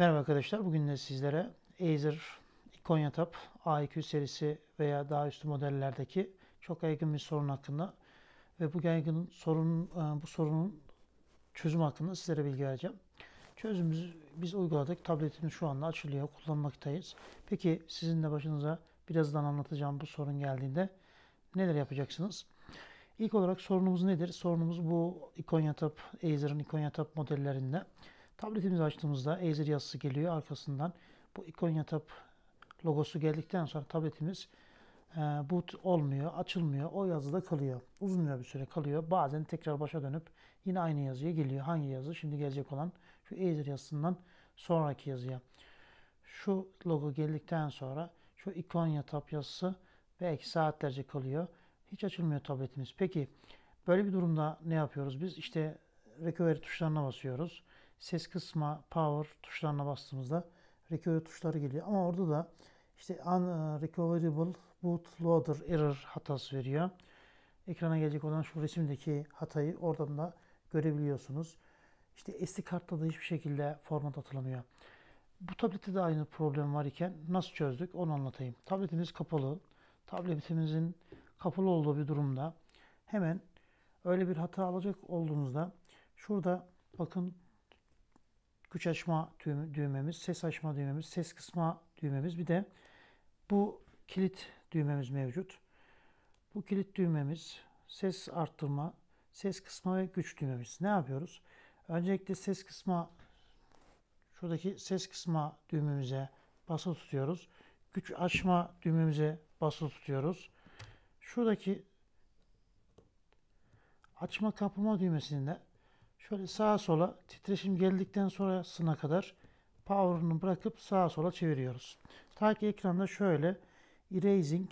Merhaba arkadaşlar. Bugün de sizlere Acer Iconia Tab A200 serisi veya daha üstü modellerdeki çok yaygın bir sorun hakkında ve bu yaygın sorun bu sorunun çözüm hakkında sizlere bilgi vereceğim. Çözümümüzü biz uyguladık. Tabletimiz şu anda açılıyor. Kullanmaktayız. Peki sizin de başınıza birazdan anlatacağım bu sorun geldiğinde neler yapacaksınız? İlk olarak sorunumuz nedir? Sorunumuz bu Iconia Tab, Acer'ın Iconia Tab modellerinde Tabletimizi açtığımızda Acer yazısı geliyor arkasından. Bu Iconia Tab logosu geldikten sonra tabletimiz e, boot olmuyor, açılmıyor. O yazıda kalıyor. Uzun bir süre kalıyor. Bazen tekrar başa dönüp yine aynı yazıya geliyor. Hangi yazı? Şimdi gelecek olan şu Acer yazısından sonraki yazıya. Şu logo geldikten sonra şu Iconia Tab yazısı belki saatlerce kalıyor. Hiç açılmıyor tabletimiz. Peki böyle bir durumda ne yapıyoruz biz? İşte recovery tuşlarına basıyoruz ses kısma, power tuşlarına bastığımızda recovery tuşları geliyor. Ama orada da işte unrecoverable boot loader error hatası veriyor. Ekrana gelecek olan şu resimdeki hatayı oradan da görebiliyorsunuz. İşte SD kartta da hiçbir şekilde format atılamıyor. Bu tablette de aynı problem var iken nasıl çözdük onu anlatayım. Tabletimiz kapalı. Tabletimizin kapalı olduğu bir durumda hemen öyle bir hata alacak olduğunuzda şurada bakın güç açma düğmemiz, ses açma düğmemiz, ses kısma düğmemiz bir de bu kilit düğmemiz mevcut. Bu kilit düğmemiz, ses arttırma, ses kısma ve güç düğmemiz. Ne yapıyoruz? Öncelikle ses kısma şuradaki ses kısma düğmemize basılı tutuyoruz. Güç açma düğmemize basılı tutuyoruz. Şuradaki açma kapama düğmesinde Şöyle sağa sola titreşim geldikten sonrasına kadar power'ını bırakıp sağa sola çeviriyoruz. Ta ki ekranda şöyle erasing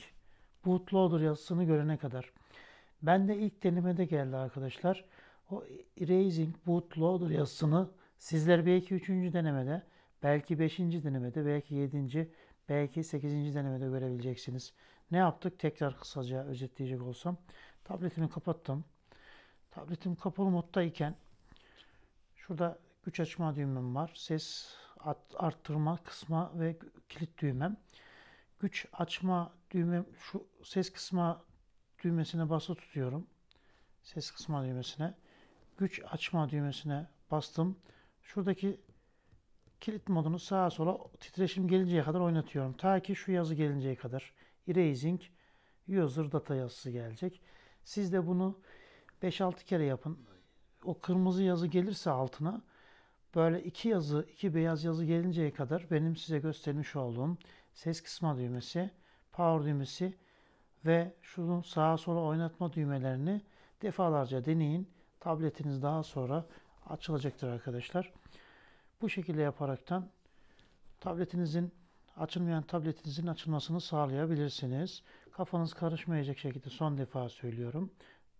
bootloader yazısını görene kadar. Ben de ilk denemede geldi arkadaşlar. O erasing bootloader yazısını sizler belki 3. denemede, belki 5. denemede, belki 7. belki 8. denemede görebileceksiniz. Ne yaptık? Tekrar kısaca özetleyecek olsam. Tabletimi kapattım. Tabletim kapalı moddayken Şurada güç açma düğmem var. Ses arttırma, kısma ve kilit düğmem. Güç açma düğmem şu ses kısma düğmesine basılı tutuyorum. Ses kısma düğmesine. Güç açma düğmesine bastım. Şuradaki kilit modunu sağa sola titreşim gelinceye kadar oynatıyorum. Ta ki şu yazı gelinceye kadar. Erasing user data yazısı gelecek. Siz de bunu 5-6 kere yapın o kırmızı yazı gelirse altına böyle iki yazı, iki beyaz yazı gelinceye kadar benim size göstermiş olduğum ses kısma düğmesi, power düğmesi ve şunun sağa sola oynatma düğmelerini defalarca deneyin. Tabletiniz daha sonra açılacaktır arkadaşlar. Bu şekilde yaparaktan tabletinizin açılmayan tabletinizin açılmasını sağlayabilirsiniz. Kafanız karışmayacak şekilde son defa söylüyorum.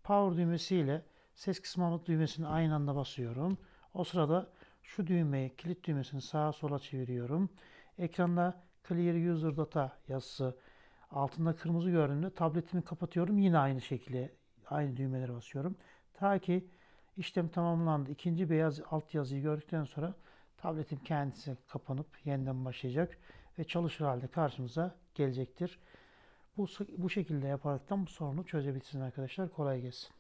Power düğmesiyle ile ses kısmı düğmesini aynı anda basıyorum. O sırada şu düğmeyi, kilit düğmesini sağa sola çeviriyorum. Ekranda Clear User Data yazısı altında kırmızı gördüğümde tabletimi kapatıyorum. Yine aynı şekilde aynı düğmeleri basıyorum. Ta ki işlem tamamlandı. İkinci beyaz alt yazıyı gördükten sonra tabletim kendisi kapanıp yeniden başlayacak ve çalışır halde karşımıza gelecektir. Bu, bu şekilde yaparaktan bu sorunu çözebilirsiniz arkadaşlar. Kolay gelsin.